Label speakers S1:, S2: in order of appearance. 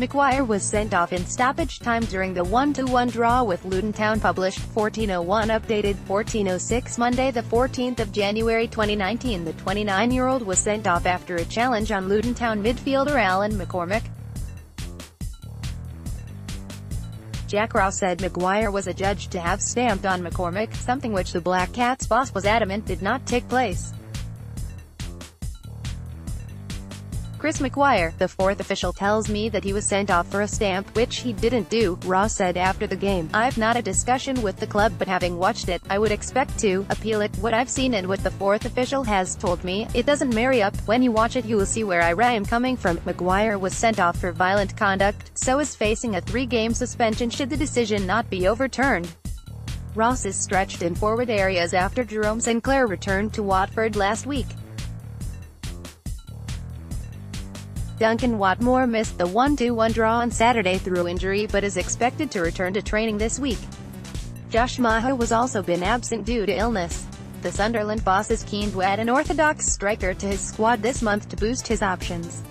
S1: Maguire was sent off in stoppage time during the 1-1 draw with Luton Town published 1401 updated 1406 Monday the 14th of January 2019 The 29-year-old was sent off after a challenge on Luton Town midfielder Allan McCormack. Jack Ross said Maguire was adjudged to have stamped on McCormack, something which the Black Cats boss was adamant did not take place. Chris Maguire, the fourth official tells me that he was sent off for a stamp, which he didn't do, Ross said after the game. I've not a discussion with the club but having watched it, I would expect to appeal it. What I've seen and what the fourth official has told me, it doesn't marry up. When you watch it you will see where I am coming from. Maguire was sent off for violent conduct, so is facing a three-game suspension should the decision not be overturned. Ross is stretched in forward areas after Jerome Sinclair returned to Watford last week. Duncan Watmore missed the 1-2-1 draw on Saturday through injury but is expected to return to training this week. Josh Maja was also been absent due to illness. The Sunderland boss is keen to add an orthodox striker to his squad this month to boost his options.